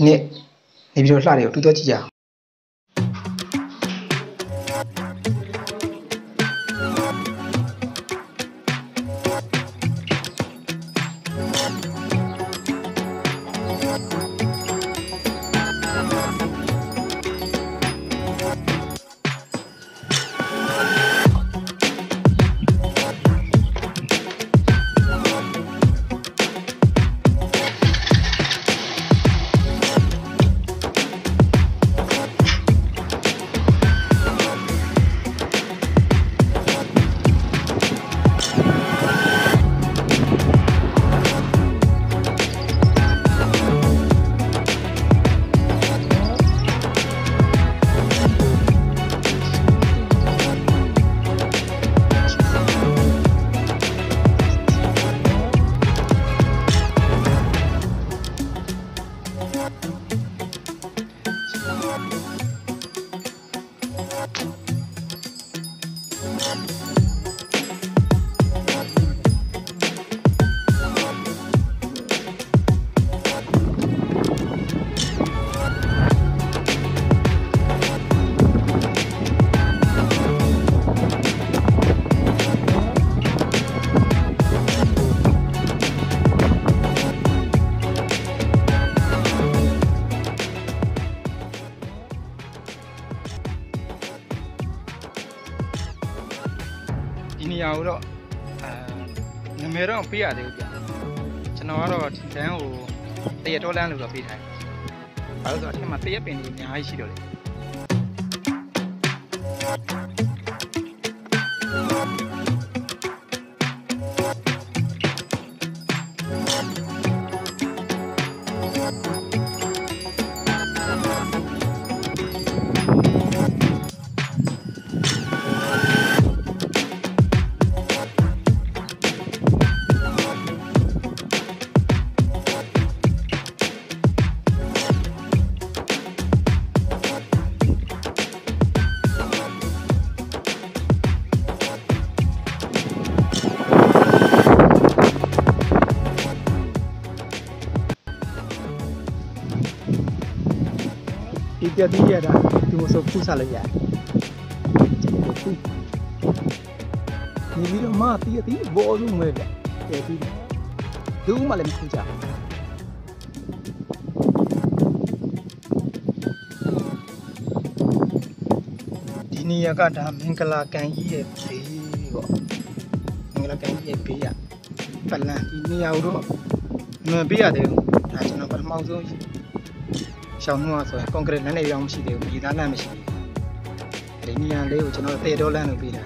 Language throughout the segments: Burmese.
ဒီနေ့နေပြီးတော့လှတွေကိုတူးတော့ကြည့်ကြအောင် ကိုတော့အဲနာမည်တော့ပေးရသေးဘူးဗျကျွန်တော်ကတော့ဒီလမ်းကိုတရတော်လမ်းလို့တော့ပေးထားတယ်ဘာလို့ဆိုတော့အထက်မှာတရက်ပင်တွေအများကြီးရှိတော့တယ် ပြတိရတာဒီမဆိုဖူးစားလိုက်ရတယ်ကျွန်တော်ဖူးဒီပြီးတော့မတီးတီးဘောလုံးမဲပြတယ်ပြီးဒူးမှလည်းမခူးကြဒီနေရာကဒါမင်္ဂလာကန်ကြီးရဲ့ဘေးပေါ့မင်္ဂလာကန်ကြီးရဲ့ဘေးရဖလန်ဒီနေရာကိုတော့မပေးရသေးဘူးဒါကျွန်တော်ပထမဆုံး ရှောင်းနှောဆိုရင်ကွန်ကရစ်လမ်းတွေရောမရှိသေးဘူးမြေသားလမ်းမရှိဘူးဒီနေရာလေးကိုကျွန်တော်သေတော်လမ်းလို့ပေးတာ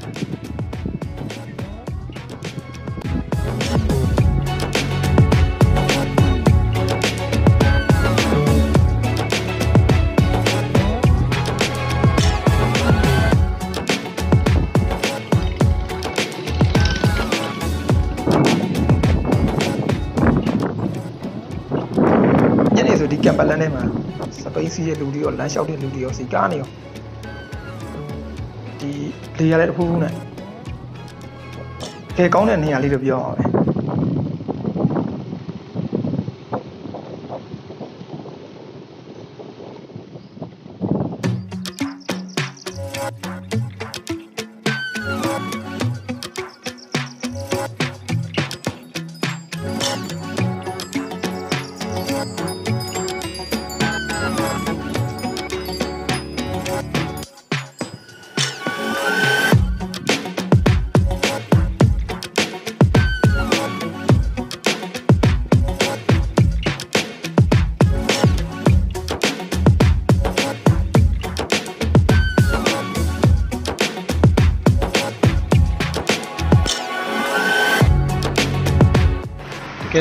ပ်ပလန်ထဲမှာစပိန်စီရဲ့လူတွေရောလမ်းလျှောက်တဲ့လူတွေရောစီကားနေရောဒီလေရတဲ့တစ်ဖူးဖူးနဲ့ကဲကောင်းတဲ့နေရာလေးလို့ပြောအောင်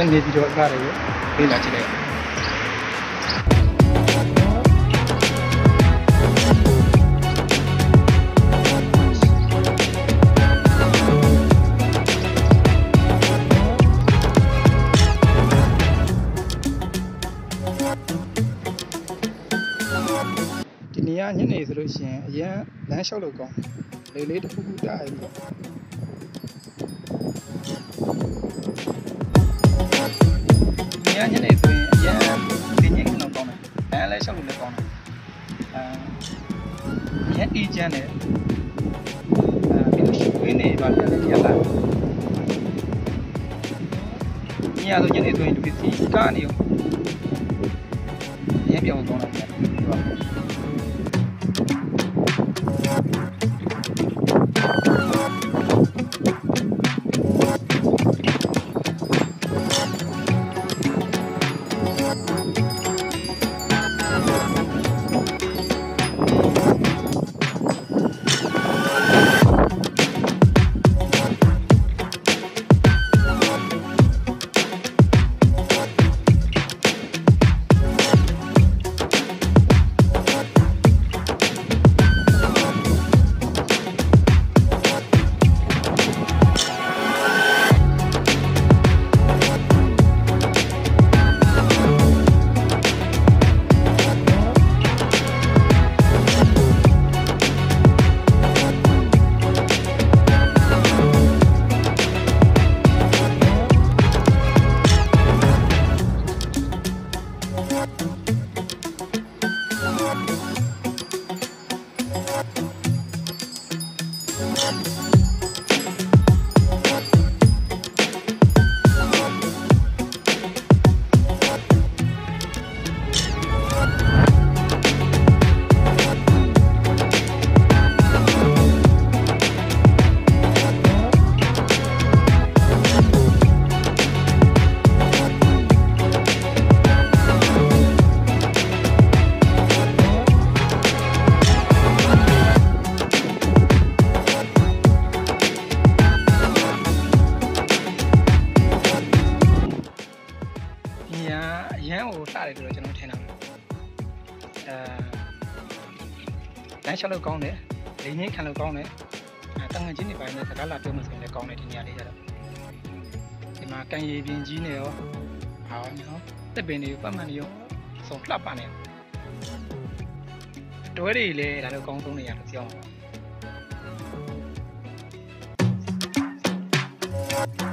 ပဲတကယ်နေပြီးတော့အခါတွေပေးလာကြည့်လိုက်ဒီနေရာညနေဆိုလို့ရှိရင် ညနေဆိုရင်အရန်ပြင်းညင်းကတော့ကောင်းတယ်လျှောက်လို့လည်းကောင်းတယ်အဲရဲအေဂျင့်နဲ့အဲပြီးလို့ရှိရင်ဝင်းနေပါလေလည်းရလာညဆိုညနေဆိုရင်ဒီပစ္စည်းကနေရောရဲပြောင်းကောင်းတယ်ဒီပါ ဒီကအရန်ကိုစတယ်လို့ကျွန်တော်ထင်တာအဲလမ်းလျှောက်လို့ကောင်းတယ်လိန်ကြီးခံလို့ကောင်းတယ်အဲတငန်ချင်းတွေပိုင်းနဲ့စကားလာပြောမှဆိုရင်လည်းကောင်းတယ်ဒီနေရာလေးကြတော့ဒီမှာကန်ရည်ပြင်းကြီးနေရောဟာနော်တက်ပင်တွေပတ်မှန်တွေရောစုံလှပနေတွဲတွေလည်းဒါတော့ကောင်းဆုံးနေရလို့ပြောအောင်